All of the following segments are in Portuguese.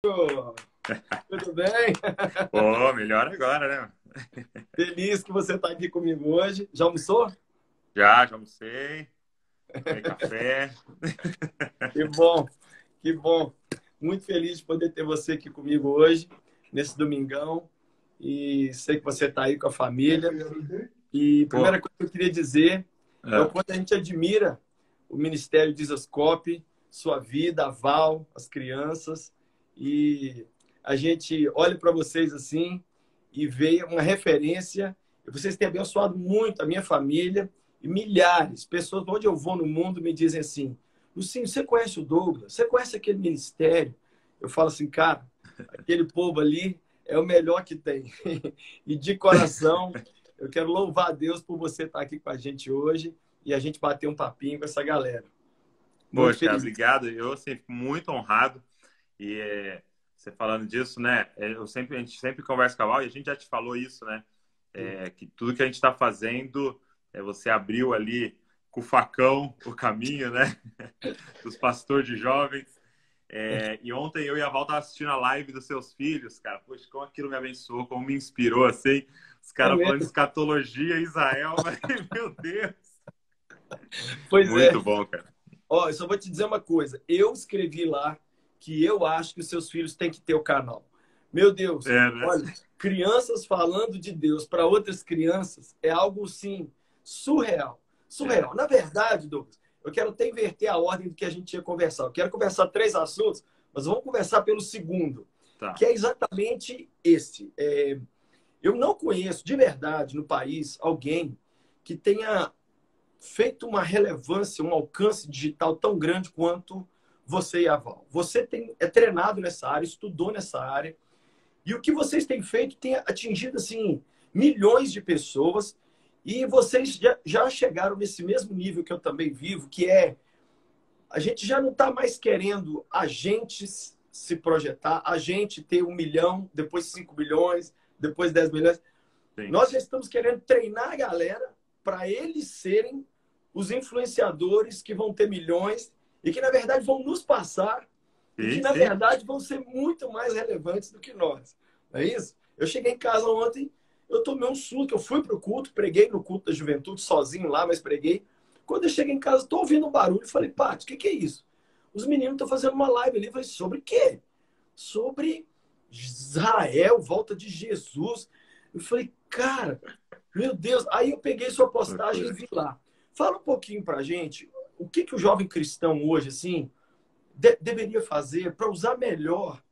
Tudo bem? Pô, melhor agora, né? Feliz que você está aqui comigo hoje. Já almoçou? Já, já almocei. Tomei café. Que bom, que bom. Muito feliz de poder ter você aqui comigo hoje, nesse domingão. E sei que você está aí com a família. E a primeira coisa que eu queria dizer é, é o quanto a gente admira o Ministério de Isoscope, sua vida, a Val, as crianças. E a gente olha para vocês assim e vê uma referência. Vocês têm abençoado muito a minha família e milhares de pessoas, onde eu vou no mundo, me dizem assim: Lucinho, você conhece o Douglas? Você conhece aquele ministério? Eu falo assim, cara, aquele povo ali é o melhor que tem. e de coração, eu quero louvar a Deus por você estar aqui com a gente hoje e a gente bater um papinho com essa galera. Poxa, obrigado. Eu assim, fico muito honrado. E é, você falando disso, né? É, eu sempre, a gente sempre conversa com a Val e a gente já te falou isso, né? É, que tudo que a gente está fazendo, é, você abriu ali com o facão o caminho, né? Dos pastores de jovens. É, e ontem eu e a Val tava assistindo a live dos seus filhos, cara. Poxa, como aquilo me abençoou, como me inspirou, assim. Os caras é falando de escatologia, Israel, meu Deus. Pois Muito é. Muito bom, cara. Ó, eu só vou te dizer uma coisa. Eu escrevi lá que eu acho que os seus filhos têm que ter o canal. Meu Deus, é, né? olha, crianças falando de Deus para outras crianças é algo, sim, surreal. Surreal. É. Na verdade, Douglas, eu quero até inverter a ordem do que a gente tinha conversado. Eu quero conversar três assuntos, mas vamos conversar pelo segundo, tá. que é exatamente esse. É, eu não conheço de verdade no país alguém que tenha feito uma relevância, um alcance digital tão grande quanto você e a Val. Você tem, é treinado nessa área, estudou nessa área, e o que vocês têm feito tem atingido assim milhões de pessoas, e vocês já, já chegaram nesse mesmo nível que eu também vivo, que é a gente já não está mais querendo a gente se projetar, a gente ter um milhão, depois cinco milhões, depois dez milhões. Sim. Nós já estamos querendo treinar a galera para eles serem os influenciadores que vão ter milhões e que, na verdade, vão nos passar sim, e que, na sim. verdade, vão ser muito mais relevantes do que nós. Não é isso? Eu cheguei em casa ontem, eu tomei um susto, eu fui para o culto, preguei no culto da juventude, sozinho lá, mas preguei. Quando eu cheguei em casa, estou ouvindo um barulho e falei, Paty, o que, que é isso? Os meninos estão fazendo uma live ali. Eu falei, sobre quê? Sobre Israel, volta de Jesus. Eu falei, cara, meu Deus. Aí eu peguei sua postagem e vi lá. Fala um pouquinho pra gente o que, que o jovem cristão hoje, assim, de, deveria fazer para usar melhor,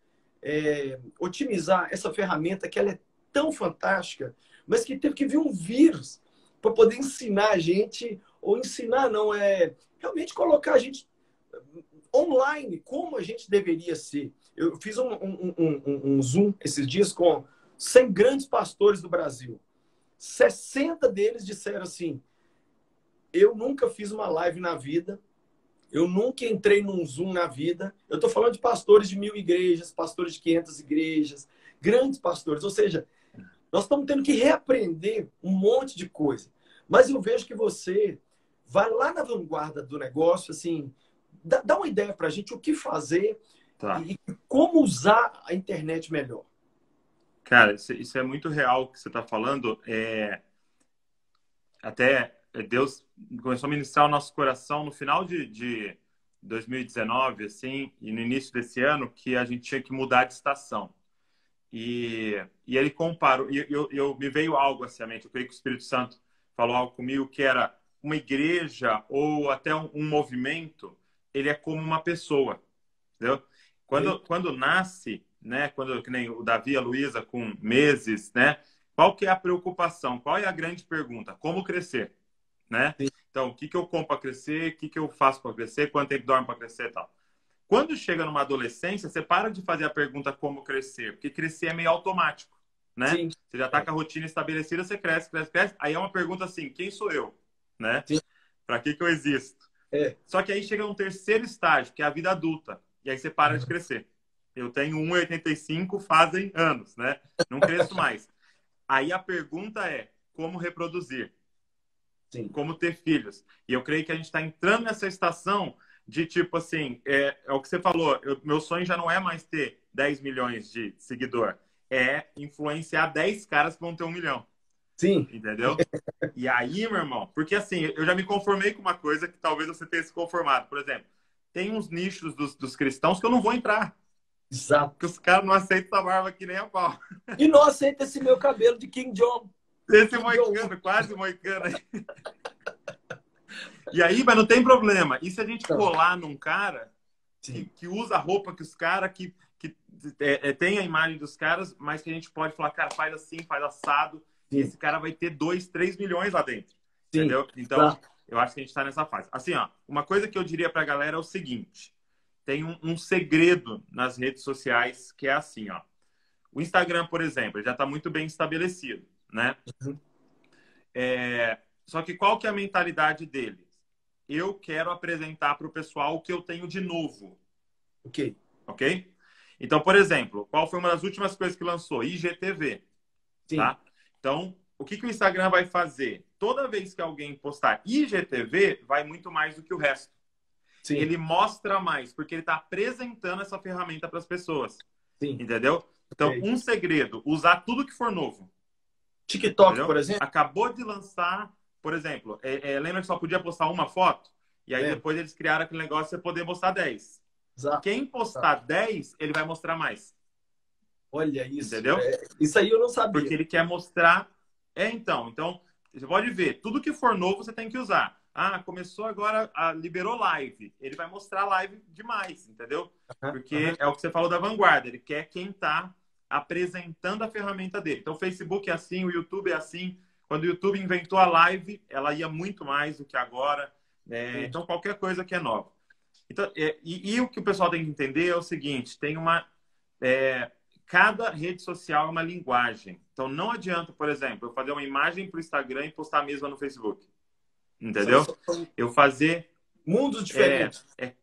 é, otimizar essa ferramenta que ela é tão fantástica, mas que teve que vir um vírus para poder ensinar a gente, ou ensinar não, é realmente colocar a gente online como a gente deveria ser. Eu fiz um, um, um, um Zoom esses dias com 100 grandes pastores do Brasil. 60 deles disseram assim: Eu nunca fiz uma live na vida, eu nunca entrei num Zoom na vida. Eu estou falando de pastores de mil igrejas, pastores de 500 igrejas, grandes pastores. Ou seja, nós estamos tendo que reaprender um monte de coisa. Mas eu vejo que você vai lá na vanguarda do negócio, assim, dá, dá uma ideia para a gente o que fazer Tá. E como usar a internet melhor? Cara, isso é muito real que você está falando. É... Até Deus começou a ministrar o nosso coração no final de, de 2019, assim, e no início desse ano, que a gente tinha que mudar de estação. E, e ele comparou, e eu, eu, me veio algo assim à mente, eu creio que o Espírito Santo falou algo comigo, que era uma igreja ou até um, um movimento, ele é como uma pessoa, entendeu? Quando, quando nasce, né? Quando que nem o Davi e a Luísa com meses, né? Qual que é a preocupação? Qual é a grande pergunta? Como crescer, né? Sim. Então, o que, que eu como para crescer? O que, que eu faço para crescer? Quanto tempo dorme para crescer e tal? Quando chega numa adolescência, você para de fazer a pergunta como crescer, porque crescer é meio automático, né? Sim. Você já está com a rotina estabelecida, você cresce, cresce, cresce. Aí é uma pergunta assim: quem sou eu, né? Para que que eu existo? É. Só que aí chega um terceiro estágio, que é a vida adulta. E aí você para de uhum. crescer. Eu tenho 1,85 fazem anos, né? Não cresço mais. Aí a pergunta é como reproduzir? Sim. Como ter filhos? E eu creio que a gente está entrando nessa estação de tipo assim, é, é, o que você falou, eu, meu sonho já não é mais ter 10 milhões de seguidor. É influenciar 10 caras que vão ter um milhão. Sim. Entendeu? e aí, meu irmão, porque assim, eu já me conformei com uma coisa que talvez você tenha se conformado. Por exemplo, tem uns nichos dos, dos cristãos que eu não vou entrar. Exato. Porque os caras não aceitam essa barba que nem a pau. E não aceita esse meu cabelo de King John. Esse moicano, quase moicano. E aí, mas não tem problema. E se a gente colar num cara que, que, usa a roupa que os caras, que, que é, é, tem a imagem dos caras, mas que a gente pode falar, cara, faz assim, faz assado, Sim. esse cara vai ter 2, 3 milhões lá dentro. Sim. Entendeu? Então, tá. eu acho que a gente está nessa fase. Assim, ó, uma coisa que eu diria para a galera é o seguinte: tem um, um, segredo nas redes sociais que é assim, ó. O Instagram, por exemplo, já está muito bem estabelecido, né? Uhum. É, só que qual que é a mentalidade deles? Eu quero apresentar para o pessoal o que eu tenho de novo. Ok. Ok? Então, por exemplo, qual foi uma das últimas coisas que lançou? IGTV. Sim. Tá? Então, o que, que o Instagram vai fazer? Toda vez que alguém postar IGTV, vai muito mais do que o resto. Sim. Ele mostra mais, porque ele está apresentando essa ferramenta para as pessoas. Sim. Entendeu? Então, okay. um segredo, usar tudo que for novo. TikTok, entendeu? por exemplo? Acabou de lançar, por exemplo, é, é, lembra que só podia postar uma foto? E aí é. depois eles criaram aquele negócio de você poder postar 10. Exato. Quem postar Exato. 10, ele vai mostrar mais. Olha isso. Entendeu? É, isso aí eu não sabia. Porque ele quer mostrar. É, então. Então, você pode ver, tudo que for novo você tem que usar. Ah, começou agora, a, liberou live. Ele vai mostrar live demais, entendeu? Porque uhum. é o que você falou da vanguarda. Ele quer quem está apresentando a ferramenta dele. Então, o Facebook é assim, o YouTube é assim. Quando o YouTube inventou a live, ela ia muito mais do que agora. É, então, qualquer coisa que é nova. Então, é, e, e, o que o pessoal tem que entender é o seguinte: tem uma. É, cada rede social é uma linguagem. Então, não adianta, por exemplo, eu fazer uma imagem para o Instagram e postar a mesma no Facebook. Entendeu? Eu fazer. Mundos diferentes. É, é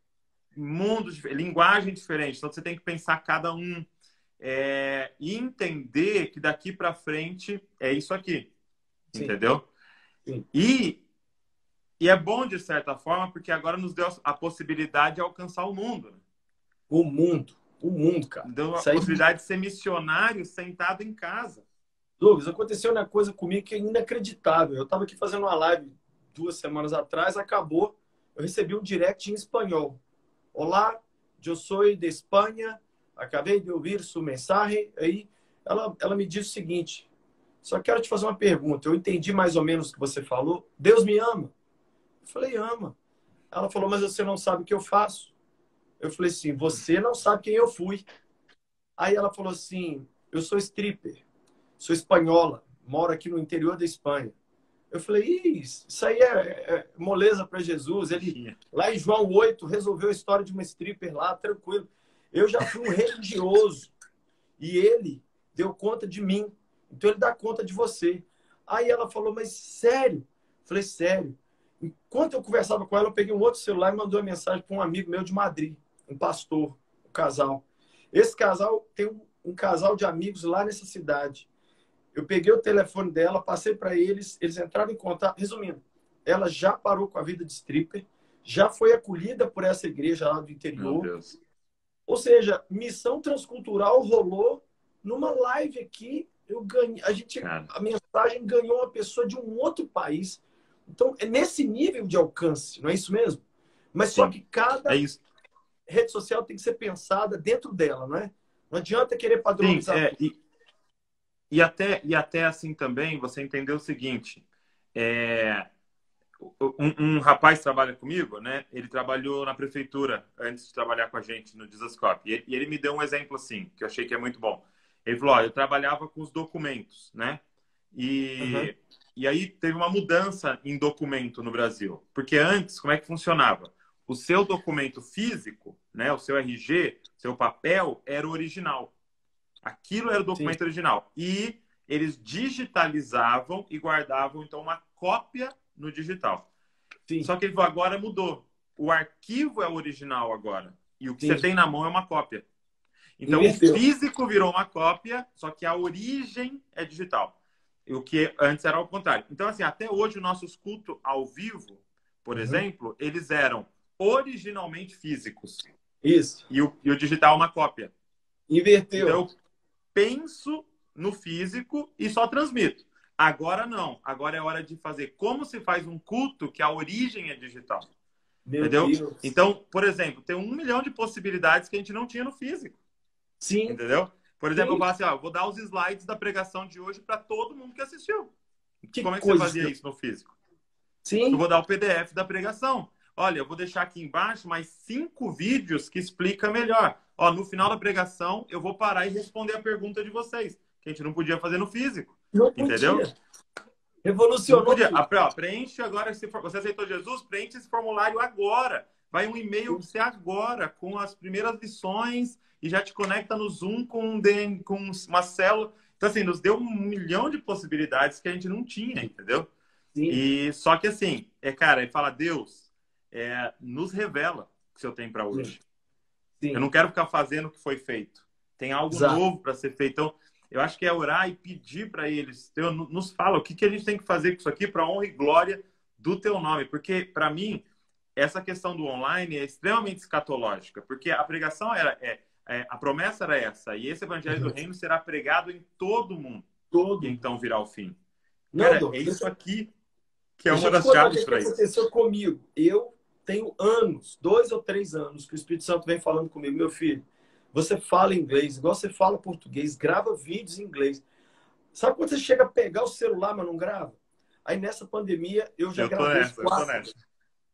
mundos, linguagem diferente. Então, você tem que pensar cada um. É, e entender que daqui para frente é isso aqui. Sim. Entendeu? Sim. E, e é bom, de certa forma, porque agora nos deu a possibilidade de alcançar o mundo. Né? O mundo o mundo, cara. Deu a Isso possibilidade de ser missionário sentado em casa. Douglas, aconteceu uma coisa comigo que é inacreditável. Eu estava aqui fazendo uma live duas semanas atrás, acabou, eu recebi um direct em espanhol. Olá, eu sou de Espanha, acabei de ouvir sua mensagem. Aí ela, ela me disse o seguinte: só quero te fazer uma pergunta. Eu entendi mais ou menos o que você falou. Deus me ama. Eu falei, ama. Ela falou, mas você não sabe o que eu faço. Eu falei assim: você não sabe quem eu fui. Aí ela falou assim: eu sou stripper, sou espanhola, moro aqui no interior da Espanha. Eu falei: isso, aí é, é moleza para Jesus. Ele, lá em João 8, resolveu a história de uma stripper lá, tranquilo. Eu já fui um religioso e ele deu conta de mim. Então ele dá conta de você. Aí ela falou: mas sério? Falei: sério. Enquanto eu conversava com ela, eu peguei um outro celular e mandou uma mensagem para um amigo meu de Madrid um pastor, um casal. Esse casal tem um, um casal de amigos lá nessa cidade. Eu peguei o telefone dela, passei para eles, eles entraram em contato. Resumindo, ela já parou com a vida de stripper, já foi acolhida por essa igreja lá do interior. Ou seja, missão transcultural rolou numa live aqui. Eu ganhei, a gente, Cara. a mensagem ganhou uma pessoa de um outro país. Então, é nesse nível de alcance, não é isso mesmo? Mas Sim. só que cada é rede social tem que ser pensada dentro dela, não é? Não adianta querer padronizar. Sim, é, e, e, até, e até assim também você entendeu o seguinte: é, um, um, rapaz trabalha comigo, né? Ele trabalhou na prefeitura antes de trabalhar com a gente no Disascope. E, e ele me deu um exemplo assim, que eu achei que é muito bom. Ele falou: ó, eu trabalhava com os documentos, né? E, uhum. e aí teve uma mudança em documento no Brasil. Porque antes, como é que funcionava? o seu documento físico, né, o seu RG, seu papel, era o original. Aquilo era o documento Sim. original. E eles digitalizavam e guardavam, então, uma cópia no digital. Sim. Só que agora mudou. O arquivo é o original agora. E o que Sim. você tem na mão é uma cópia. Então, o físico virou uma cópia, só que a origem é digital. O que antes era ao contrário. Então, assim, até hoje, os nossos cultos ao vivo, por uhum. exemplo, eles eram originalmente físicos. Isso. E o, e o digital é uma cópia. Inverteu. Então, eu penso no físico e só transmito. Agora não. Agora é hora de fazer como se faz um culto que a origem é digital. Meu entendeu? Deus. Então, por exemplo, tem um milhão de possibilidades que a gente não tinha no físico. Sim. Entendeu? Por exemplo, Sim. eu falo assim, ó, vou dar os slides da pregação de hoje para todo mundo que assistiu. Que Como é que você fazia isso no físico? Sim. Eu vou dar o PDF da pregação. Olha, eu vou deixar aqui embaixo mais cinco vídeos que explica melhor. Ó, no final da pregação, eu vou parar e responder a pergunta de vocês, que a gente não podia fazer no físico. Não entendeu? Podia. Revolucionou. Não podia. Ah, preenche agora, se você aceitou Jesus, preenche esse formulário agora. Vai um e-mail para você agora, com as primeiras lições, e já te conecta no Zoom com, com uma célula. Então, assim, nos deu um milhão de possibilidades que a gente não tinha, entendeu? Sim. E só que assim, é cara, ele fala, Deus, é, nos revela o que você tem para hoje. Sim. Eu não quero ficar fazendo o que foi feito. Tem algo Exato. novo para ser feito. Então, eu acho que é orar e pedir para eles. Eu, nos fala o que, que a gente tem que fazer com isso aqui para honra e glória do teu nome. Porque, para mim, essa questão do online é extremamente escatológica. Porque a pregação era. É, é, a promessa era essa. E esse evangelho do reino será pregado em todo mundo. Todo. E então virá o fim. Não, Cara, é isso aqui que é uma das chaves para isso. aconteceu comigo. Eu tenho anos, dois ou três anos, que o Espírito Santo vem falando comigo, meu filho. Você fala inglês, igual você fala português, grava vídeos em inglês. Sabe quando você chega a pegar o celular, mas não grava? Aí nessa pandemia eu já eu gravei nessa, quatro.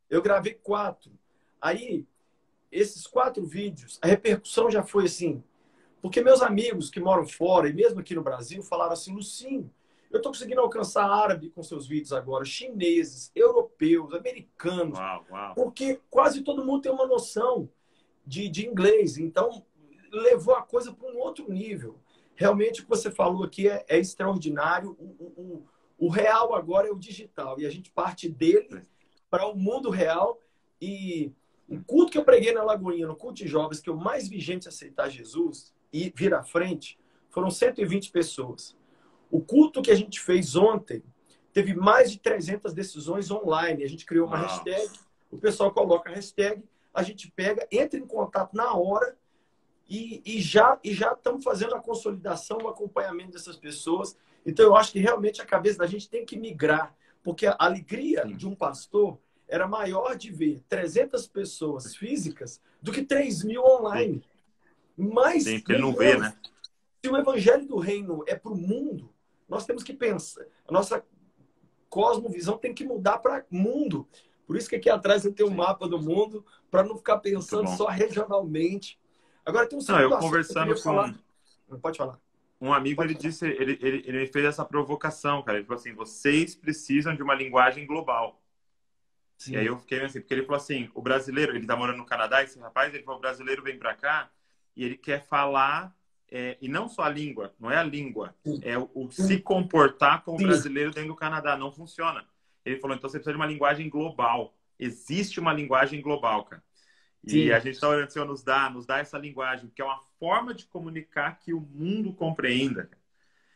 Eu, eu gravei quatro. Aí, esses quatro vídeos, a repercussão já foi assim. Porque meus amigos que moram fora, e mesmo aqui no Brasil, falaram assim, Lucinho, eu estou conseguindo alcançar árabe com seus vídeos agora, chineses, europeus, americanos. Uau, uau. Porque quase todo mundo tem uma noção de, de inglês. Então, levou a coisa para um outro nível. Realmente, o que você falou aqui é, é extraordinário. O, o, o, real agora é o digital. E a gente parte dele para o mundo real. E o culto que eu preguei na Lagoinha, no culto de jovens, que eu mais vi gente aceitar Jesus e vir à frente, foram 120 pessoas. O culto que a gente fez ontem teve mais de 300 decisões online. A gente criou uma Nossa. hashtag, o pessoal coloca a hashtag, a gente pega, entra em contato na hora e, e já e já estamos fazendo a consolidação, o acompanhamento dessas pessoas. Então eu acho que realmente a cabeça da gente tem que migrar, porque a alegria Sim. de um pastor era maior de ver 300 pessoas físicas do que 3 mil online. Mas Sim, ele não vê, né? Se o evangelho do reino é para o mundo, nós temos que pensar. A nossa cosmovisão tem que mudar para mundo. Por isso que aqui atrás eu tenho um mapa do mundo, para não ficar pensando só regionalmente, Agora tem um Não, eu conversando com. Falar. Pode falar. Um amigo, Pode ele falar. disse, ele, ele, ele fez essa provocação, cara. Ele falou assim: vocês precisam de uma linguagem global. Sim. E aí eu fiquei assim, porque ele falou assim: o brasileiro, ele tá morando no Canadá, esse rapaz, ele falou: o brasileiro vem para cá e ele quer falar, é, e não só a língua, não é a língua, é o, o se comportar como Sim. brasileiro dentro do Canadá. Não funciona. Ele falou: então você precisa de uma linguagem global. Existe uma linguagem global, cara. Sim. E a gente está orando, Senhor, nos dá, nos dá essa linguagem, que é uma forma de comunicar que o mundo compreenda.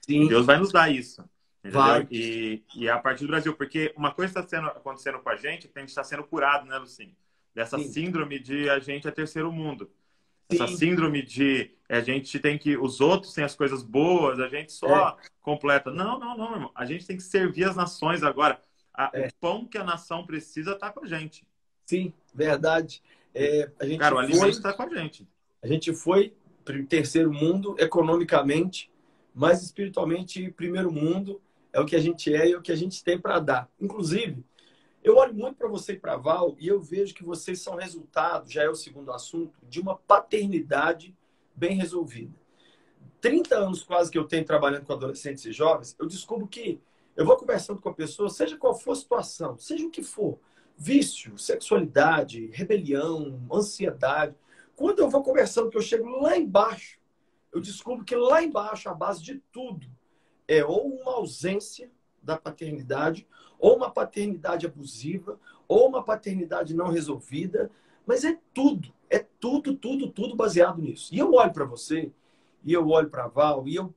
Sim. Deus vai nos dar isso. Vai. E, e é a partir do Brasil, porque uma coisa está sendo acontecendo com a gente, que a gente está sendo curado, né, Lucinho? Dessa Sim. síndrome de a gente é terceiro mundo. Sim. Essa síndrome de a gente tem que. Os outros têm as coisas boas, a gente só é. completa. Não, não, não, irmão. A gente tem que servir as nações agora. A, é. O pão que a nação precisa está com a gente. Sim, verdade. É, a gente Cara, o alimento está com a gente. A gente foi terceiro mundo economicamente, mas espiritualmente primeiro mundo é o que a gente é e é o que a gente tem para dar. Inclusive, eu olho muito para você e para Val e eu vejo que vocês são resultado, já é o segundo assunto, de uma paternidade bem resolvida. 30 anos quase que eu tenho trabalhando com adolescentes e jovens, eu descubro que eu vou conversando com a pessoa, seja qual for a situação, seja o que for, vício, sexualidade, rebelião, ansiedade. Quando eu vou conversando, que eu chego lá embaixo, eu descubro que lá embaixo, a base de tudo, é ou uma ausência da paternidade, ou uma paternidade abusiva, ou uma paternidade não resolvida, mas é tudo, é tudo, tudo, tudo baseado nisso. E eu olho para você, e eu olho para Val, e eu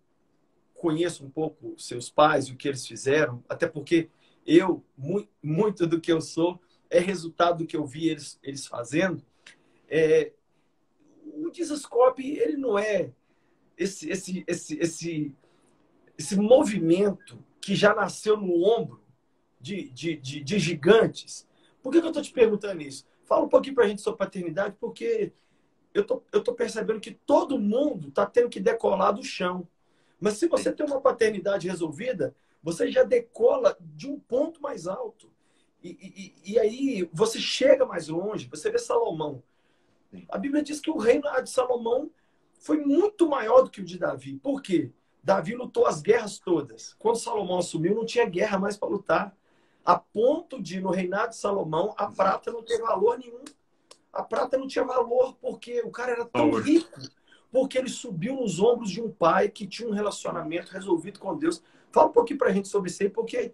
conheço um pouco seus pais e o que eles fizeram, até porque eu, muito do que eu sou, é resultado do que eu vi eles, eles fazendo. É, o Dizascope, ele não é esse, esse, esse, esse, esse movimento que já nasceu no ombro de, de, de, de gigantes. Por que, que eu estou te perguntando isso? Fala um pouquinho para a gente sobre paternidade, porque eu tô, eu tô percebendo que todo mundo está tendo que decolar do chão. Mas se você tem uma paternidade resolvida, você já decola de um ponto mais alto. E, e, e aí você chega mais longe. Você vê Salomão. A Bíblia diz que o reino de Salomão foi muito maior do que o de Davi. Por quê? Davi lutou as guerras todas. Quando Salomão assumiu, não tinha guerra mais para lutar. A ponto de, no reinado de Salomão, a prata não ter valor nenhum. A prata não tinha valor porque o cara era tão rico, porque ele subiu nos ombros de um pai que tinha um relacionamento resolvido com Deus. Fala um pouquinho para a gente sobre isso aí, porque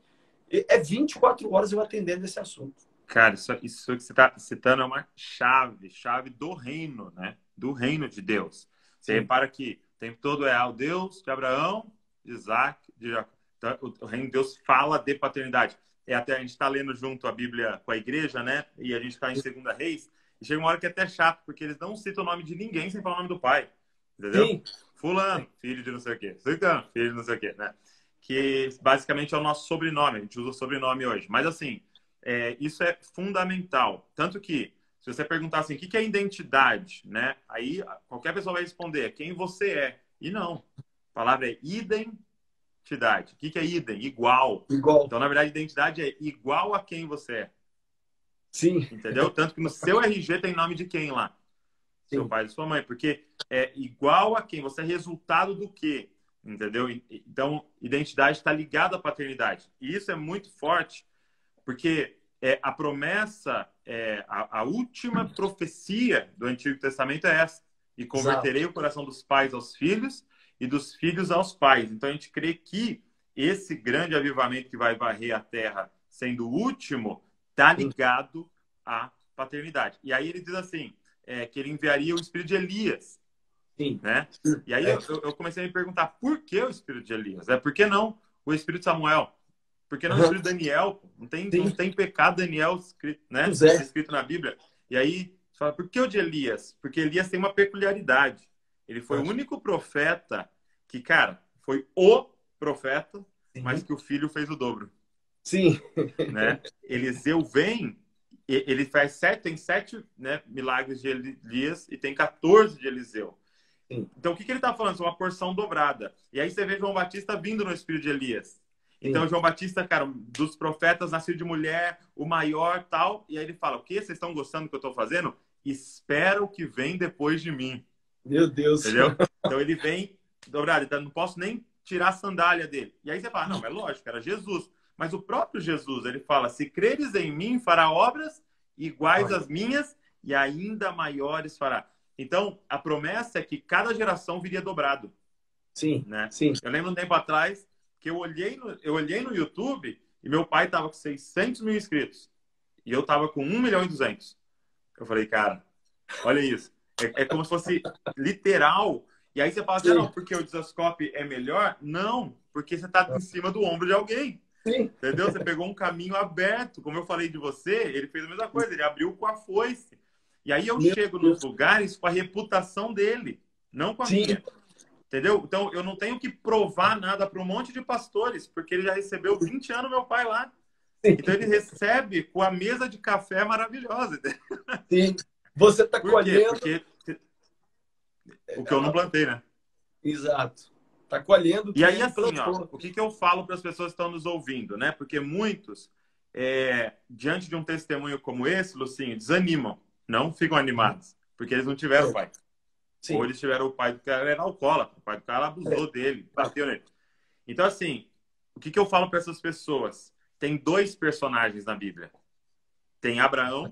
é 24 horas eu atendendo esse assunto. Cara, isso, isso que você está citando é uma chave, chave do reino, né? Do reino de Deus. Você Sim. repara que o tempo todo é o Deus de Abraão, de Isaac, de Jacó. Então, o reino de Deus fala de paternidade. É até a gente está lendo junto a Bíblia com a igreja, né? E a gente está em Segunda Reis. E chega uma hora que é até chato, porque eles não citam o nome de ninguém sem falar o nome do pai. Entendeu? Sim. Fulano, filho de não sei o quê. Fulano, filho de não sei o quê, né? Que basicamente é o nosso sobrenome. A gente usa o sobrenome hoje. Mas assim, é, isso é fundamental. Tanto que, se você perguntar assim, o que é identidade, né? Aí qualquer pessoa vai responder, quem você é. E não. A palavra é identidade. O que é idem? Igual. Igual. Então, na verdade, identidade é igual a quem você é. Sim. Entendeu? Tanto que no seu RG tem nome de quem lá? Sim. Seu pai e sua mãe. Porque é igual a quem? Você é resultado do quê? Entendeu? Então, identidade está ligada à paternidade. E isso é muito forte, porque é, a promessa, é, a, a, última profecia do Antigo Testamento é essa. E converterei Exato. o coração dos pais aos filhos e dos filhos aos pais. Então, a gente crê que esse grande avivamento que vai varrer a terra, sendo o último, está ligado à paternidade. E aí ele diz assim, é, que ele enviaria o espírito de Elias. Sim. Né? E aí é. eu, eu, comecei a me perguntar, por que o espírito de Elias? É, por que não o espírito de Samuel? Por que não o espírito de Daniel? Não tem, não tem pecado Daniel escrito, né? É. escrito na Bíblia. E aí, você fala, por que o de Elias? Porque Elias tem uma peculiaridade. Ele foi o único profeta que, cara, foi o profeta, Sim. mas que o filho fez o dobro. Sim. Né? Eliseu vem, ele faz sete, tem sete né, milagres de Elias e tem 14 de Eliseu. Sim. Então, o que, que ele está falando? É uma porção dobrada. E aí você vê João Batista vindo no espírito de Elias. Então, Sim. João Batista, cara, dos profetas, nascido de mulher, o maior tal. E aí ele fala: O que? Vocês estão gostando do que eu estou fazendo? Espera o que vem depois de mim. Meu Deus. Entendeu? Então ele vem dobrado. Então, não posso nem tirar a sandália dele. E aí você fala: Não, é lógico, era Jesus. Mas o próprio Jesus, ele fala: se creres em mim, fará obras iguais às minhas e ainda maiores fará. Então, a promessa é que cada geração viria dobrado. Sim, né? sim. Eu lembro um tempo atrás que eu olhei no, eu olhei no YouTube e meu pai estava com 600 mil inscritos. E eu estava com 1 milhão e 200. Eu falei, cara, olha isso. É, é como se fosse literal. E aí você fala assim, não, porque o Desascope é melhor? Não, porque você está em cima do ombro de alguém. Sim. Entendeu? Você pegou um caminho aberto. Como eu falei de você, ele fez a mesma coisa. Ele abriu com a foice. E aí eu Meu chego Deus. nos lugares com a reputação dele, não com a Sim. minha. Entendeu? Então eu não tenho que provar nada para um monte de pastores, porque ele já recebeu 20 anos meu pai lá. Sim. Então ele recebe com a mesa de café maravilhosa. Sim. Você está colhendo. Porque o que eu não plantei, né? Exato. Está colhendo. E aí, assim, ó, o que, que eu falo para as pessoas que estão nos ouvindo, né? Porque muitos, é, diante de um testemunho como esse, Lucinho, desanimam, não ficam animados, porque eles não tiveram pai. Sim. Ou eles tiveram o pai do cara era alcoólatra, o pai do cara abusou é. dele, bateu nele. Então, assim, o que, que eu falo para essas pessoas? Tem dois personagens na Bíblia. Tem Abraão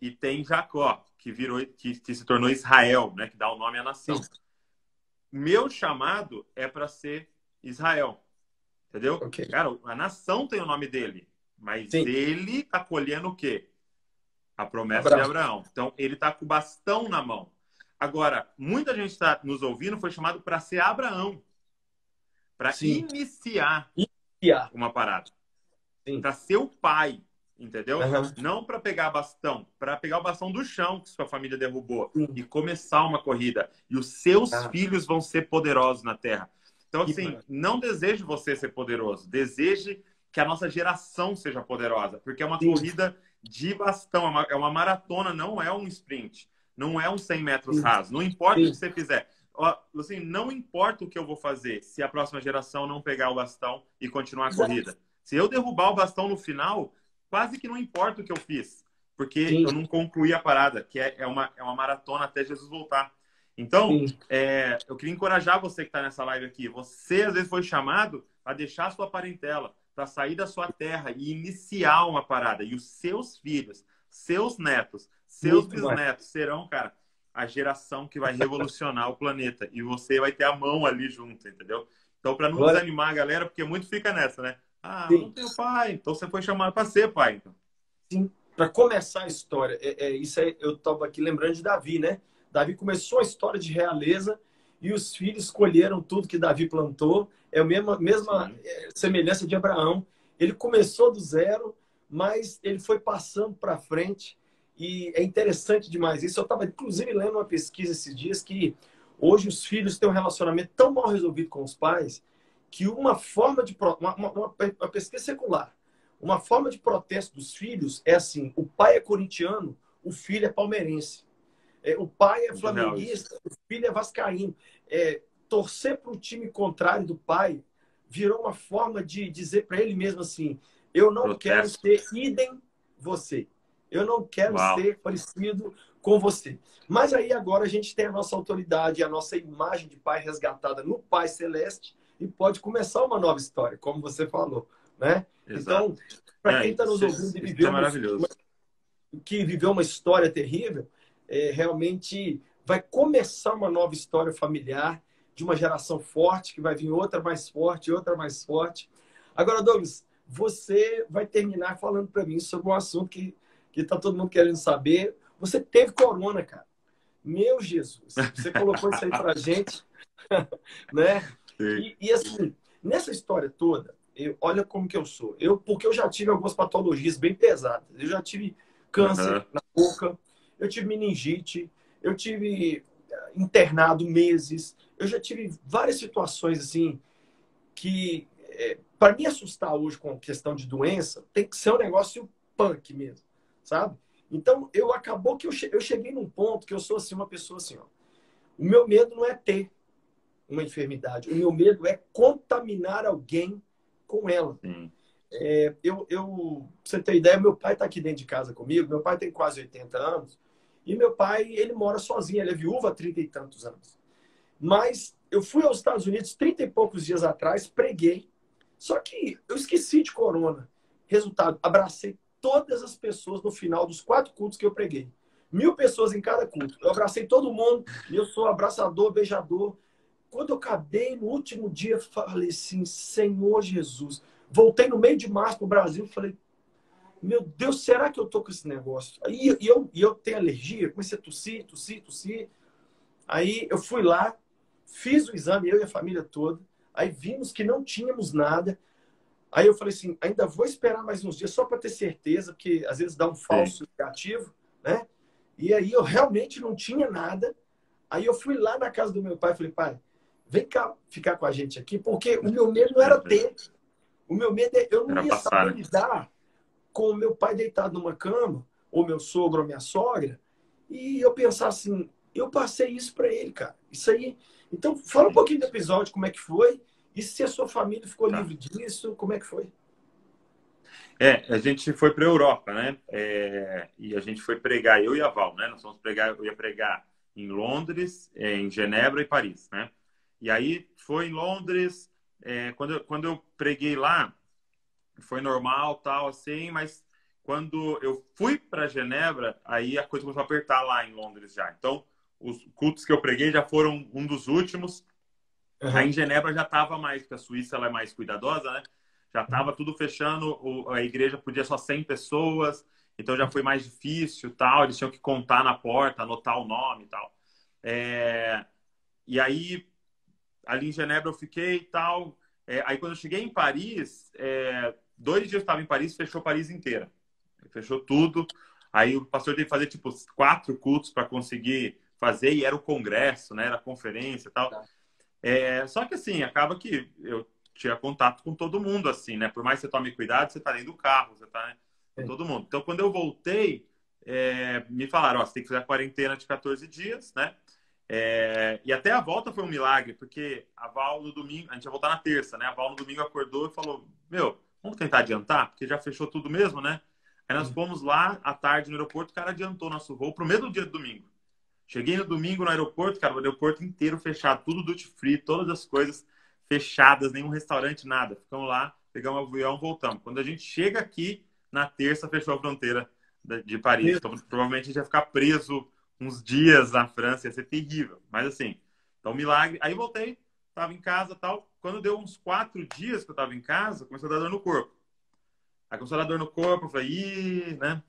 e tem Jacó, que virou, que, que se tornou Israel, né? Que dá o nome à nação. Sim meu chamado é para ser Israel. Entendeu? Okay. Cara, a nação tem o nome dele. Mas Sim. ele está colhendo o quê? A promessa Abraão. de Abraão. Então, ele está com o bastão na mão. Agora, muita gente está nos ouvindo, foi chamado para ser Abraão. Para iniciar, iniciar, uma parada. Para ser o pai. entendeu? Uhum. Não para pegar bastão, para pegar o bastão do chão que sua família derrubou Sim. e começar uma corrida. E os seus ah. filhos vão ser poderosos na terra. Então, assim, não deseje você ser poderoso, deseje que a nossa geração seja poderosa, porque é uma Sim. corrida de bastão, é uma, é uma, maratona, não é um sprint, não é um 100 metros rasos, não importa Sim. o que você fizer. Assim, não importa o que eu vou fazer se a próxima geração não pegar o bastão e continuar a corrida. Se eu derrubar o bastão no final, quase que não importa o que eu fiz, porque Sim. eu não concluí a parada, que é, é, uma, é uma maratona até Jesus voltar. Então, é, eu queria encorajar você que está nessa live aqui. Você, às vezes, foi chamado a deixar a sua parentela, para sair da sua terra e iniciar uma parada. E os seus filhos, seus netos, seus Muito bisnetos serão, cara, a geração que vai revolucionar o planeta. E você vai ter a mão ali junto, entendeu? Então, para não Agora... desanimar a galera, porque muito fica nessa, né? Ah, Sim. não tenho pai. Então você foi chamado para ser pai. Então. Sim. Para começar a história, é, é isso é, eu estava aqui lembrando de Davi, né? Davi começou a história de realeza e os filhos colheram tudo que Davi plantou. É a mesma, mesma é, semelhança de Abraão. Ele começou do zero, mas ele foi passando para frente. E é interessante demais isso. Eu estava, inclusive, lendo uma pesquisa esses dias que hoje os filhos têm um relacionamento tão mal resolvido com os pais que uma forma de uma, uma, uma, pesquisa secular, uma forma de protesto dos filhos é assim: o pai é corintiano, o filho é palmeirense. É, o pai é flamenguista, o filho é vascaíno. É, torcer para o time contrário do pai virou uma forma de dizer para ele mesmo assim: eu não Protesto. quero ser idem você. Eu não quero Uau. ser parecido com você. Mas aí agora a gente tem a nossa autoridade, a nossa imagem de pai resgatada no Pai Celeste e pode começar uma nova história, como você falou, né? Exato. Então, para é, quem está nos ouvindo e viveu, é uma, que viveu uma história terrível, é, realmente vai começar uma nova história familiar de uma geração forte, que vai vir outra mais forte, outra mais forte. Agora, Douglas, você vai terminar falando para mim sobre um assunto que que tá todo mundo querendo saber. Você teve corona, cara. Meu Jesus, você colocou isso aí para gente, né? E, e, assim, nessa história toda, eu, olha como que eu sou. Eu, porque eu já tive algumas patologias bem pesadas. Eu já tive câncer uhum. na boca, eu tive meningite, eu tive eh, internado meses, eu já tive várias situações assim que é, para me assustar hoje com a questão de doença tem que ser um negócio punk mesmo, sabe? Então eu acabou que eu, che eu cheguei num ponto que eu sou assim uma pessoa assim, ó. O meu medo não é ter uma enfermidade. O meu medo é contaminar alguém com ela. É, eu, eu, pra você ter ideia, meu pai está aqui dentro de casa comigo. Meu pai tem quase 80 anos. E meu pai, ele mora sozinho. Ele é viúva há 30 e tantos anos. Mas eu fui aos Estados Unidos 30 e poucos dias atrás, preguei. Só que eu esqueci de corona. Resultado, abracei todas as pessoas no final dos quatro cultos que eu preguei. Mil pessoas em cada culto. Eu abracei todo mundo. Eu sou abraçador, beijador quando eu acabei no último dia, falei assim, Senhor Jesus. Voltei no meio de março para o Brasil, falei, meu Deus, será que eu tô com esse negócio? E eu, e eu tenho alergia, comecei a tossir, tossir, tossir. Aí eu fui lá, fiz o exame, eu e a família toda. Aí vimos que não tínhamos nada. Aí eu falei assim, ainda vou esperar mais uns dias só para ter certeza, porque às vezes dá um falso Sim. negativo, né? E aí eu realmente não tinha nada. Aí eu fui lá na casa do meu pai e falei, pai, vem cá ficar com a gente aqui, porque o meu medo não era ter. O meu medo é eu não era ia passar, saber né? lidar com o meu pai deitado numa cama, ou meu sogro ou minha sogra, e eu pensar assim, eu passei isso para ele, cara. Isso aí. Então, fala um pouquinho do episódio, como é que foi, e se a sua família ficou tá. livre disso, como é que foi? É, a gente foi para a Europa, né? É, e a gente foi pregar, eu e a Val, né? Nós fomos pregar, eu ia pregar em Londres, é, em Genebra e Paris, né? E aí foi em Londres, é, quando, eu, quando eu preguei lá, foi normal, tal, assim, mas quando eu fui para Genebra, aí a coisa começou a apertar lá em Londres já. Então, os cultos que eu preguei já foram um dos últimos. Uhum. Aí em Genebra já estava mais, porque a Suíça ela é mais cuidadosa, né? Já estava tudo fechando, a igreja podia só 100 pessoas, então já foi mais difícil, tal. Eles tinham que contar na porta, anotar o nome e tal. É... E aí ali em Genebra eu fiquei e tal. É, aí quando eu cheguei em Paris, é, dois dias eu estava em Paris, fechou Paris inteira. fechou tudo. Aí o pastor teve que fazer tipo quatro cultos para conseguir fazer e era o congresso, né? Era a conferência e tal. Tá. É, só que assim, acaba que eu tinha contato com todo mundo, assim, né? Por mais que você tome cuidado, você tá dentro do carro, você tá né? com todo mundo. Então, quando eu voltei, é, me falaram, ó, você tem que fazer a quarentena de 14 dias, né? É, e até a volta foi um milagre, porque a Val no domingo, a gente ia voltar na terça, né? A Val no domingo acordou e falou: Meu, vamos tentar adiantar, porque já fechou tudo mesmo, né? Aí nós fomos lá à tarde no aeroporto, o cara adiantou nosso voo pro mesmo dia do domingo. Cheguei no domingo no aeroporto, cara, o aeroporto inteiro fechado, tudo duty free, todas as coisas fechadas, nenhum restaurante, nada. Ficamos lá, pegamos o avião, voltamos. Quando a gente chega aqui, na terça, fechou a fronteira de Paris. Então, provavelmente a gente ia ficar preso uns dias na França, ia ser terrível. Mas assim, então milagre. Aí voltei, tava em casa tal. Quando deu uns quatro dias que eu tava em casa, começou a dar dor no corpo. Aí começou a dar dor no corpo, eu falei, ih, né?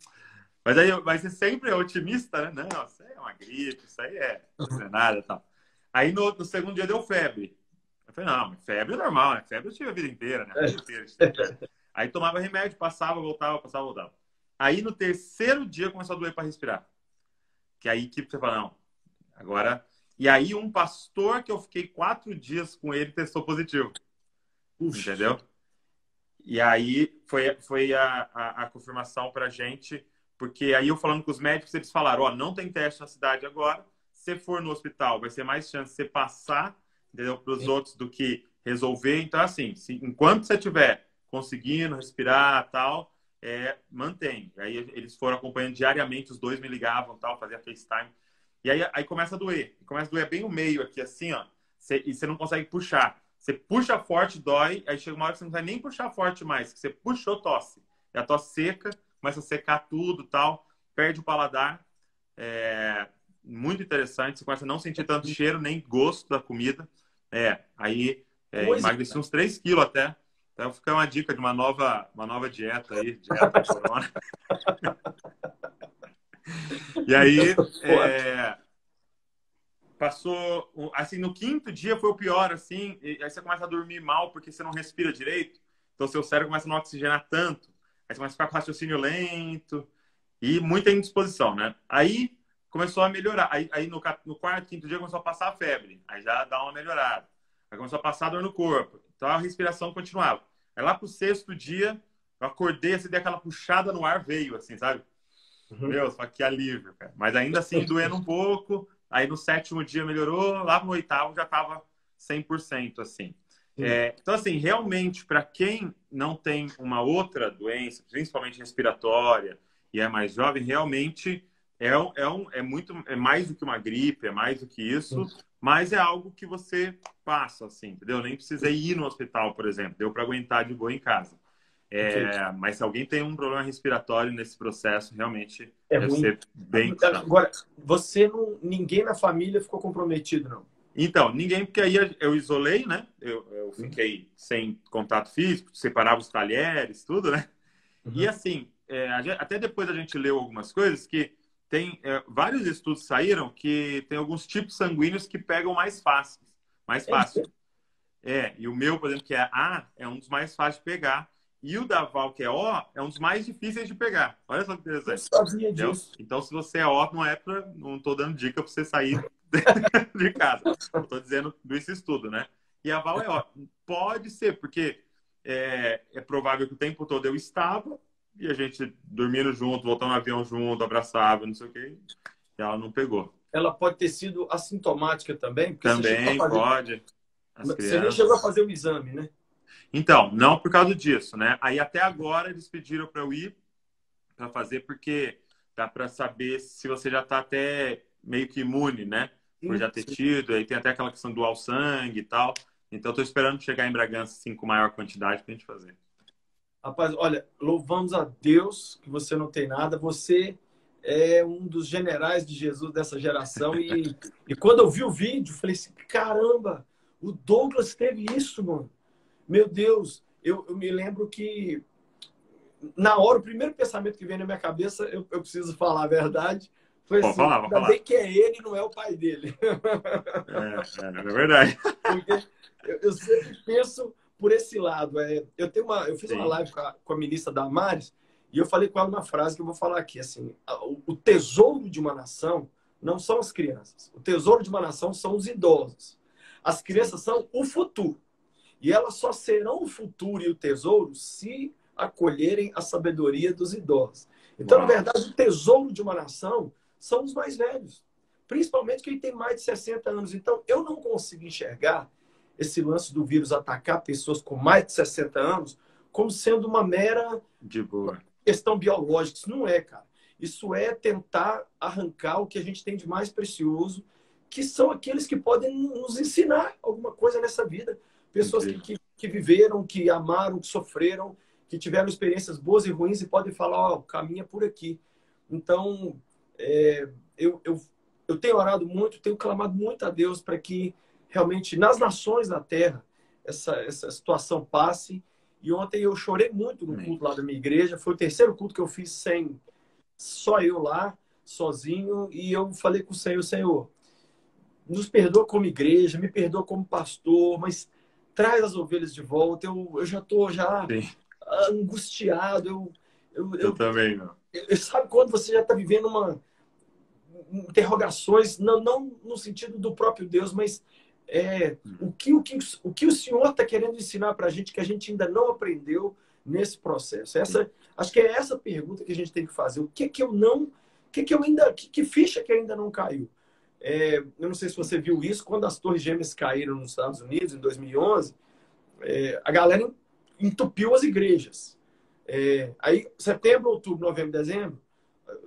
Mas aí, mas você sempre é otimista, né? Não, isso aí é uma gripe, isso aí é, não é nada tal. Aí no, no, segundo dia deu febre. Eu falei, não, febre é normal, né? Febre eu tive a vida inteira, né? A vida inteira. Aí tomava remédio, passava, voltava, passava, voltava. Aí no terceiro dia começou a doer para respirar. Que aí que você fala, não, agora. E aí um pastor que eu fiquei quatro dias com ele testou positivo. Puxa. Entendeu? E aí foi, foi a, a, a confirmação pra gente, porque aí eu falando com os médicos, eles falaram, ó, oh, não tem teste na cidade agora. Se for no hospital, vai ser mais chance de você passar, para os outros do que resolver. Então, assim, se, enquanto você tiver conseguindo respirar tal, é, mantém. Aí eles foram acompanhando diariamente, os dois me ligavam, tal, fazia FaceTime. E aí, aí começa a doer. Começa a doer bem o meio aqui, assim, ó. Cê, e você não consegue puxar. Você puxa forte, dói. Aí chega uma hora que você não vai nem puxar forte mais. Você puxou, tosse. E a tosse seca, começa a secar tudo, tal. Perde o paladar. É muito interessante. Você começa a não sentir tanto cheiro, nem gosto da comida. É, aí é, emagreci uns 3 quilos até. Então fica uma dica de uma nova, uma nova dieta aí, dieta corona. e aí, é, passou, assim, no quinto dia foi o pior, assim, aí você começa a dormir mal porque você não respira direito, então seu cérebro começa a não oxigenar tanto, aí você começa a ficar com raciocínio lento e muita indisposição, né? Aí começou a melhorar, aí, aí no, no quarto, quinto dia começou a passar a febre, aí já dá uma melhorada, aí começou a passar a dor no corpo, então a respiração continuava. Aí lá pro sexto dia, eu acordei, assim, dei aquela puxada no ar, veio, assim, sabe? Uhum. Meu, só que alívio, cara. Mas ainda assim, doendo um pouco. Aí no sétimo dia melhorou, lá no oitavo já tava 100%, assim. É, então, assim, realmente, para quem não tem uma outra doença, principalmente respiratória, e é mais jovem, realmente é, é, um, é muito é mais do que uma gripe, é mais do que isso, uhum. mas é algo que você passa, assim, entendeu? Nem precisei ir no hospital, por exemplo, deu para aguentar de boa em casa. É, mas se alguém tem um problema respiratório nesse processo, realmente é deve ruim. ser bem. Agora, você não. Ninguém na família ficou comprometido, não? Então, ninguém, porque aí eu isolei, né? Eu, eu fiquei sem contato físico, separava os talheres, tudo, né? Uhum. E assim, é, até depois a gente leu algumas coisas que tem é, vários estudos saíram que tem alguns tipos sanguíneos que pegam mais fácil. Mais é fácil. É, e o meu, por exemplo, que é A, é um dos mais fáceis de pegar. E o da Val, que é O, é um dos mais difíceis de pegar. Olha só que interessante. Eu sabia disso. Então, se você é O, não é para. Não estou dando dica para você sair de casa. Estou dizendo desse estudo, né? E a Val é O. Pode ser, porque é, é provável que o tempo todo eu estava, e a gente dormindo junto, voltando no avião junto, abraçava, não sei o quê. E ela não pegou. Ela pode ter sido assintomática também? Também fazer... pode. As você crianças... nem chegou a fazer o exame, né? Então, não por causa disso, né? Aí até agora eles pediram para eu ir para fazer porque dá para saber se você já está até meio que imune, né? Por já ter tido, aí tem até aquela questão do ao sangue e tal. Então, estou esperando chegar em Bragança assim, com maior quantidade para a gente fazer. Rapaz, olha, louvamos a Deus que você não tem nada. Você é um dos generais de Jesus dessa geração. E, e quando eu vi o vídeo, falei assim: caramba, o Douglas teve isso, mano. Meu Deus, eu, eu me lembro que na hora, o primeiro pensamento que veio na minha cabeça, eu, eu preciso falar a verdade, foi assim, falar, ainda falar. bem que é ele, não é o pai dele. É, é, é verdade. Porque eu, eu sempre penso por esse lado. É, eu tenho uma, eu fiz Sim. uma live com a, com a ministra Damares E eu falei com ela uma frase que eu vou falar aqui, assim, o tesouro de uma nação não são as crianças. O tesouro de uma nação são os idosos. As crianças são o futuro. E elas só serão o futuro e o tesouro se acolherem a sabedoria dos idosos. Então, Uau. na verdade, o tesouro de uma nação são os mais velhos, principalmente quem tem mais de 60 anos. Então, eu não consigo enxergar esse lance do vírus atacar pessoas com mais de 60 anos como sendo uma mera questão biológica. Isso não é, cara. Isso é tentar arrancar o que a gente tem de mais precioso, que são aqueles que podem nos ensinar alguma coisa nessa vida. Pessoas que, que, que, viveram, que amaram, que sofreram, que tiveram experiências boas e ruins e podem falar, ó, oh, caminha por aqui. Então, é, eu, eu, eu tenho orado muito, tenho clamado muito a Deus para que realmente nas nações da terra essa, essa situação passe. E ontem eu chorei muito no culto lá da minha igreja. Foi o terceiro culto que eu fiz sem só eu lá, sozinho. E eu falei com o Senhor, Senhor, nos perdoa como igreja, me perdoa como pastor, mas traz as ovelhas de volta. Eu, eu já estou já Sim. angustiado. Eu, eu, eu, eu também, não. Sabe quando você já está vivendo uma interrogações, não, não no sentido do próprio Deus, mas é, o, que, o, que, o que o Senhor está querendo ensinar para a gente que a gente ainda não aprendeu nesse processo? Essa, acho que é essa pergunta que a gente tem que fazer. O que que eu não, o que que eu ainda, que, que ficha que ainda não caiu? É, eu não sei se você viu isso, quando as torres gêmeas caíram nos Estados Unidos em 2011, é, a galera entupiu as igrejas. É, aí, setembro, outubro, novembro, dezembro,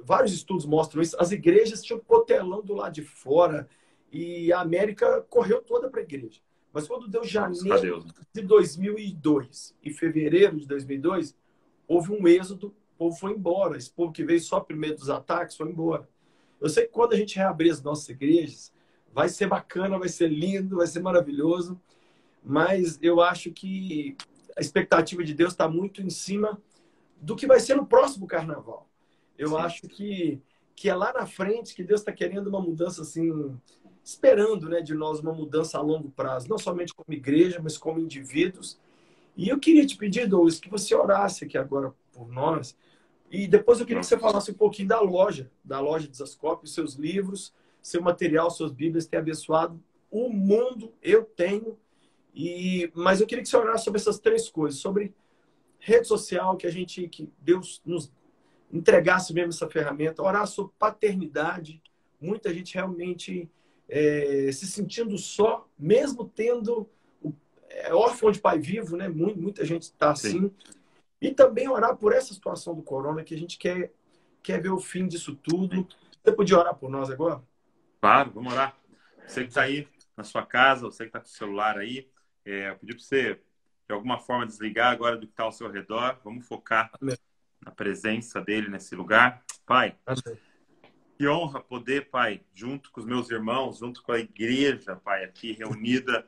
vários estudos mostram isso, as igrejas tinham cotelão do lado de fora, e a América correu toda para a igreja. Mas quando deu janeiro de 2002 e fevereiro de 2002, houve um êxodo, o povo foi embora. Esse povo que veio só primeiro dos ataques foi embora. Eu sei que quando a gente reabrir as nossas igrejas, vai ser bacana, vai ser lindo, vai ser maravilhoso, mas eu acho que a expectativa de Deus está muito em cima do que vai ser no próximo carnaval. Eu Sim. acho que, que é lá na frente que Deus está querendo uma mudança assim esperando né, de nós uma mudança a longo prazo, não somente como igreja, mas como indivíduos. E eu queria te pedir, Douglas, que você orasse aqui agora por nós. E depois eu queria que você falasse um pouquinho da loja, da loja de Zascope, seus livros, seu material, suas Bíblias têm abençoado o mundo, eu tenho. E mas eu queria que você orasse sobre essas três coisas, sobre rede social, que a gente que Deus nos entregasse mesmo essa ferramenta, orar sobre paternidade. Muita gente realmente é, se sentindo só, mesmo tendo o, é, órfão de pai vivo, né? Muita, gente está assim. E também orar por essa situação do corona, que a gente quer, quer ver o fim disso tudo. Você podia orar por nós agora? Claro, vamos orar. Você que está aí na sua casa, você que está com o celular aí, é, eu pedi para você, de alguma forma, desligar agora do que está ao seu redor. Vamos focar Amém. na presença dele nesse lugar. Pai, Amém. Que honra poder, Pai, junto com os meus irmãos, junto com a igreja, Pai, aqui reunida,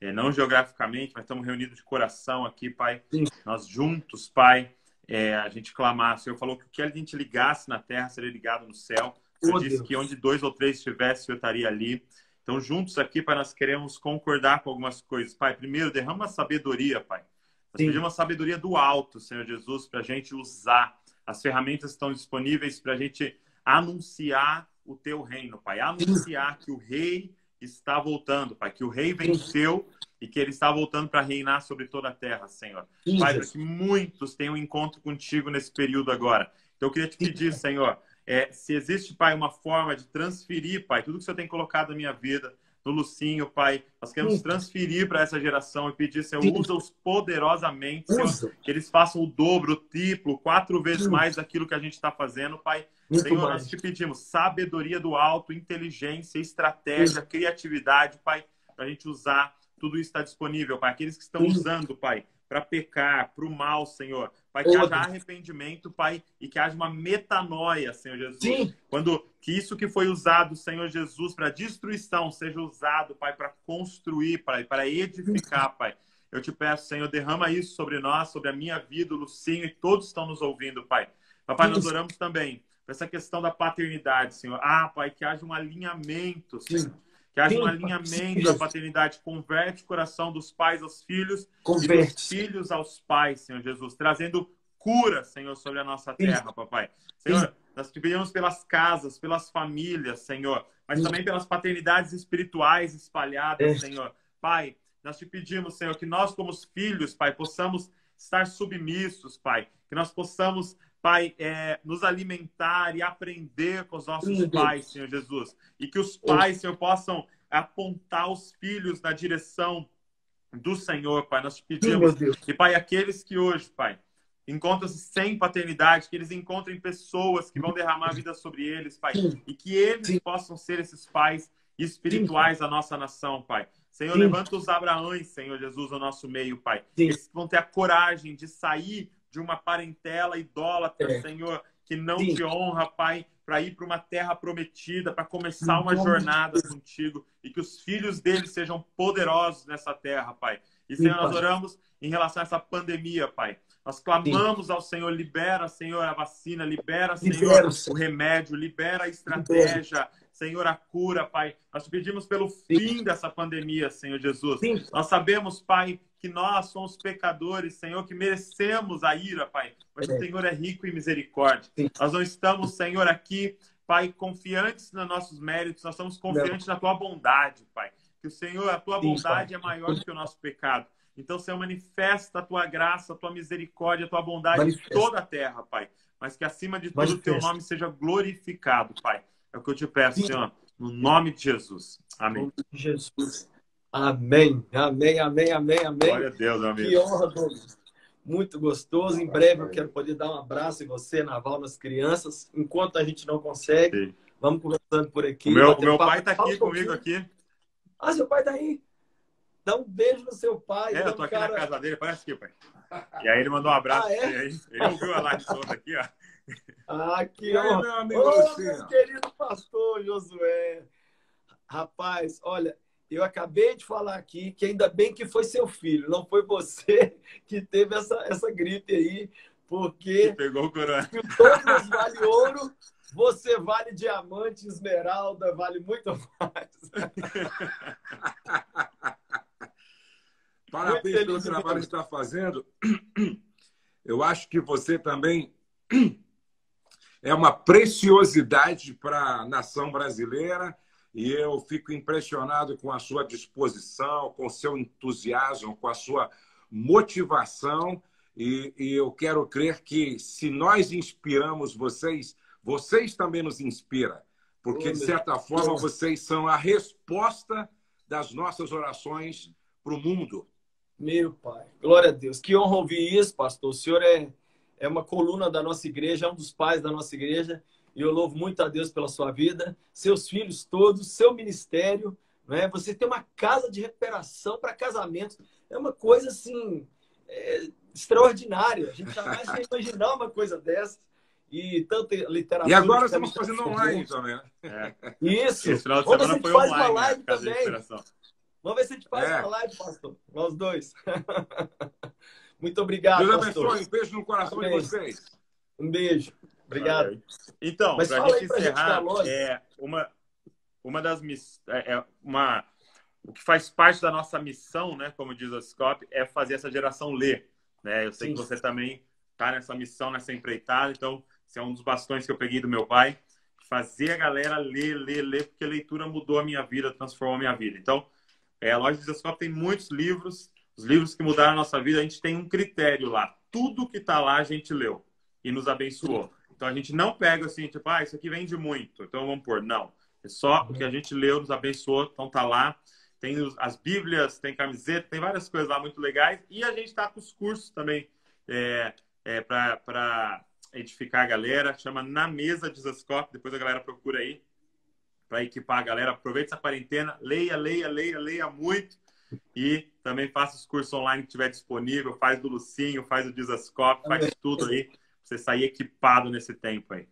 é, não geograficamente, mas estamos reunidos de coração aqui, Pai. Sim. Nós juntos, Pai, é, a gente clamar. O Senhor falou que o que a gente ligasse na terra seria ligado no céu. Você oh, disse Deus. que onde dois ou três estivesse, eu estaria ali. Então, juntos aqui, Pai, nós queremos concordar com algumas coisas. Pai, primeiro, derrama sabedoria, Pai. Nós Sim. pedimos a sabedoria do alto, Senhor Jesus, para a gente usar. As ferramentas estão disponíveis para a gente anunciar o teu reino, Pai. Anunciar que o rei está voltando, Pai. Que o rei venceu e que ele está voltando para reinar sobre toda a terra, Senhor. Pai, para que muitos tenham um encontro contigo nesse período agora. Então, eu queria te pedir, Senhor, é, se existe, Pai, uma forma de transferir, Pai, tudo que o Senhor tem colocado na minha vida, no Lucinho, Pai. Nós queremos transferir para essa geração e pedir, Senhor, usa-os poderosamente, Senhor, que eles façam o dobro, o triplo, quatro vezes mais daquilo que a gente está fazendo, Pai. Muito Senhor, mais. nós te pedimos sabedoria do alto, inteligência, estratégia, criatividade, Pai, para a gente usar. Tudo isso está disponível, Pai. Aqueles que estão usando, Pai, para pecar, para o mal, Senhor. Pai, que haja arrependimento, Pai, e que haja uma metanoia, Senhor Jesus. Sim. Quando que isso que foi usado, Senhor Jesus, para destruição, seja usado, Pai, para construir, Pai, para edificar, Pai. Eu te peço, Senhor, derrama isso sobre nós, sobre a minha vida, o Lucinho e todos estão nos ouvindo, Pai. Papai, nós oramos também essa questão da paternidade, Senhor. Ah, Pai, que haja um alinhamento, Senhor. Que haja um alinhamento da paternidade. Converte o coração dos pais aos filhos Converte. e dos filhos aos pais, Senhor Jesus. Trazendo cura, Senhor, sobre a nossa terra, papai. Senhor, nós te pedimos pelas casas, pelas famílias, Senhor, mas também pelas paternidades espirituais espalhadas, é. Senhor. Pai, nós te pedimos, Senhor, que nós, como filhos, Pai, possamos estar submissos, Pai. Que nós possamos, Pai, é, nos alimentar e aprender com os nossos pais, Senhor Jesus. E que os pais, Senhor, possam apontar os filhos na direção do Senhor, Pai. Nós te pedimos. E, Pai, aqueles que hoje, Pai, encontram-se sem paternidade, que eles encontrem pessoas que vão derramar a vida sobre eles, Pai. E que eles possam ser esses pais espirituais da nossa nação, Pai. Senhor, Sim. levanta os Abraães, Senhor Jesus, no nosso meio, Pai. Sim. Eles vão ter a coragem de sair de uma parentela idólatra, é. Senhor, que não Sim. te honra, Pai, para ir para uma terra prometida, para começar uma jornada contigo e que os filhos deles sejam poderosos nessa terra, Pai. E, Senhor, nós oramos em relação a essa pandemia, Pai. Nós clamamos Sim. ao Senhor, libera, Senhor, a vacina, libera, Senhor, o remédio, libera a estratégia. Senhor, a cura, Pai. Nós te pedimos pelo fim dessa pandemia, Senhor Jesus. Sim. Nós sabemos, Pai, que nós somos pecadores, Senhor, que merecemos a ira, Pai. Mas é. o Senhor é rico em misericórdia. Sim. Nós não estamos, Senhor, aqui, Pai, confiantes nos nossos méritos, nós estamos confiantes não. na Tua bondade, Pai. Que o Senhor, a Tua Sim, bondade pai. é maior do que o nosso pecado. Então, Senhor, manifesta a Tua graça, a Tua misericórdia, a Tua bondade manifesta. em toda a terra, Pai. Mas que acima de tudo o Teu nome seja glorificado, Pai. É o que eu te peço, Senhor, no nome de Jesus. Amém. Jesus. Amém. Amém, amém, amém, amém. Glória a Deus, amigo. Que honra, Douglas. Muito gostoso. Em breve eu quero poder dar um abraço em você, Naval, nas crianças. Enquanto a gente não consegue, Sim. vamos conversando por aqui. O meu, o meu pai está aqui comigo aqui. Ah, seu pai está aí? Dá um beijo no seu pai. É, eu tô aqui cara... na casa dele, parece aqui, pai. E aí ele mandou um abraço. Ah, é? Ele ouviu a live toda aqui, ó. Ah, que honra. meu amigo Ô, meu querido pastor Josué. Rapaz, olha, eu acabei de falar aqui que ainda bem que foi seu filho, não foi você que teve essa, essa gripe aí, porque. Que pegou o corona. Todos vale ouro, você vale diamante, esmeralda, vale muito mais. Parabéns pelo trabalho que está fazendo. Eu acho que você também é uma preciosidade para a nação brasileira e eu fico impressionado com a sua disposição, com o seu entusiasmo, com a sua motivação. E, e, eu quero crer que se nós inspiramos vocês, vocês também nos inspiram, porque de certa forma vocês são a resposta das nossas orações para o mundo. Meu pai, glória a Deus. Que honra ouvir isso, pastor. O senhor é é uma coluna da nossa igreja, é um dos pais da nossa igreja. E eu louvo muito a Deus pela sua vida, seus filhos todos, seu ministério. Né? Você tem uma casa de recuperação para casamentos. É uma coisa assim é, extraordinária. A gente jamais ia imaginar uma coisa dessa. E tanta literatura. E agora estamos fazendo online também. Né? É. Isso. Esse final de Vamos ver se a gente faz online, uma live também. Vamos ver se a gente faz é. uma live, pastor. Nós dois. Muito obrigado. Deus abençoe. Um beijo no coração de vocês. Um beijo. Obrigado. Então, para a gente encerrar, gente é uma, uma das é, é uma o que faz parte da nossa missão, né, como diz a Scop, é fazer essa geração ler. Né? Eu sei Sim. que você também está nessa missão, nessa empreitada, então, esse é um dos bastões que eu peguei do meu pai, fazer a galera ler, ler, ler, porque a leitura mudou a minha vida, transformou a minha vida. Então, é, a loja de Scop tem muitos livros, os livros que mudaram a nossa vida, a gente tem um critério lá. Tudo que está lá a gente leu e nos abençoou. Então a gente não pega assim, tipo, ah, isso aqui vende muito, então vamos pôr. Não. É só o que a gente leu, nos abençoou, então tá lá. Tem as Bíblias, tem camiseta, tem várias coisas lá muito legais. E a gente está com os cursos também é, é, para edificar a galera. Chama Na Mesa de Zascope. Depois a galera procura aí para equipar a galera. Aproveite essa quarentena, leia, leia, leia, leia muito. E também faça os cursos online que tiver disponível, faz do Lucinho, faz o Dizascope, faz tudo aí, você sair equipado nesse tempo aí.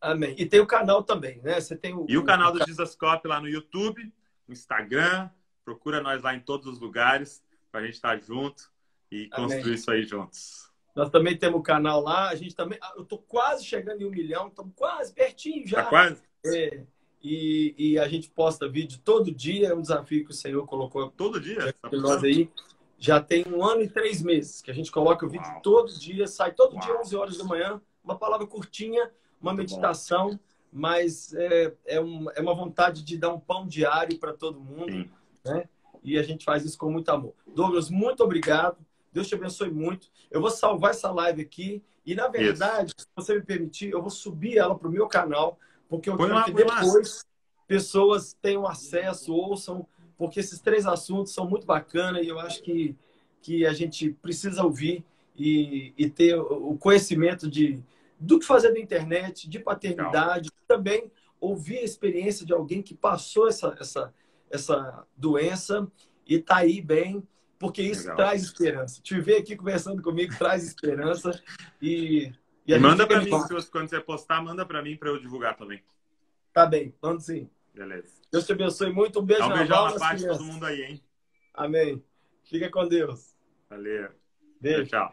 Amém. E tem o canal também, né? Você tem o, e o canal do Dizascope lá no YouTube, no Instagram, procura nós lá em todos os lugares para a gente estar junto e construir Amém. isso aí juntos. Nós também temos o canal lá, a gente também. Ah, eu tô quase chegando em um milhão, estamos quase pertinho já. Tá quase? É, e, e, a gente posta vídeo todo dia, é um desafio que o Senhor colocou todo dia nós aí. Já tem um ano e três meses que a gente coloca o vídeo Uau. todo dia, sai todo Uau. dia 11 horas da manhã, uma palavra curtinha, uma Muito meditação, bom. mas é, é, um, é, uma vontade de dar um pão diário para todo mundo, Sim. né? E a gente faz isso com muito amor. Douglas, muito obrigado. Deus te abençoe muito. Eu vou salvar essa live aqui e, na verdade, isso. se você me permitir, eu vou subir ela para o meu canal, porque eu quero que depois pessoas tenham acesso, ouçam, porque esses três assuntos são muito bacanas e eu acho que, que a gente precisa ouvir e, e ter o conhecimento de, do que fazer na internet, de paternidade, também ouvir a experiência de alguém que passou essa, essa, essa doença e está aí bem, porque isso Legal. traz esperança. Te ver aqui conversando comigo traz esperança e. E, e manda para mim, quando você postar, manda para mim para eu divulgar também. Tá bem, mando sim. Beleza. Deus te abençoe muito. Um beijo Dá um beijão na parte de todo mundo aí, hein? Amém. Fica com Deus. Valeu. Beijo. Tchau.